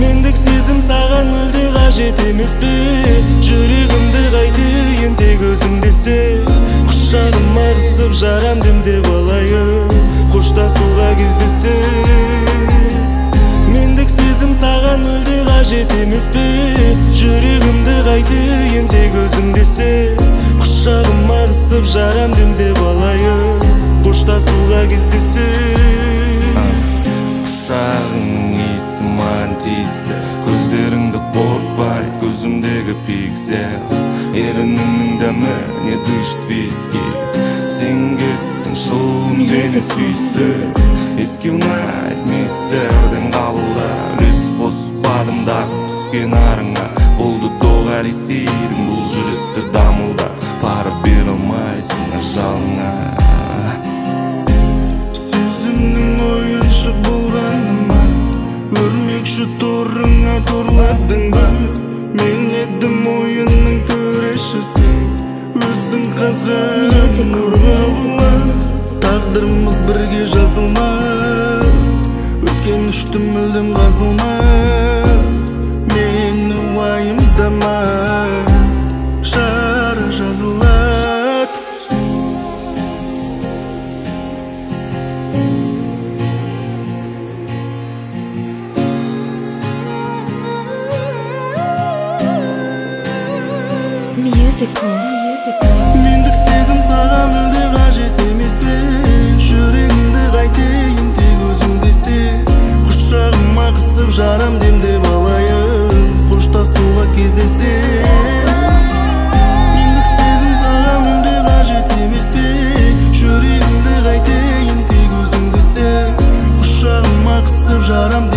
Мендік сезім саған мүлде қажет емес пе? Жүрегімді қайтейін тек өзіңде Құшағым құшағыма жарам демде деп Құшта қоштасуға кездессе. Мендік сезім саған мүлде қажет емес пе? Жүрегімді қайтейін тек өзіңде Құшағым құшағыма жарам демде деп Құшта қоштасуға пиксель. Ерініңнің дәмі не дышит виски. Сен кеттің шылым мені сүйісті еске ұнайды мистерден қабылда үлес қоспадым дағы түскен арыңа болды доғар есейдің бұл жүрісті дамылда пара бере алмайсың ажалыңа сезімнің ойыншық болғаныма өрмекші торыңа торладың ба мен едім ойынның төрешісі өзің қазған тағдырымыз бірге жазылма өткен мүлдем мюзикл мендік сезім саған мүлде қажет емес пе? Жүрегімді қайтейін тек өзіңде десе. Құшағыма қысып жарам демдеп алайын. Қоштасуға кездесем мендік сезім саған мүлде қажет емес пе? Жүрегімді қайтейін тек өзіңде десе. Құшағыма қысып жарам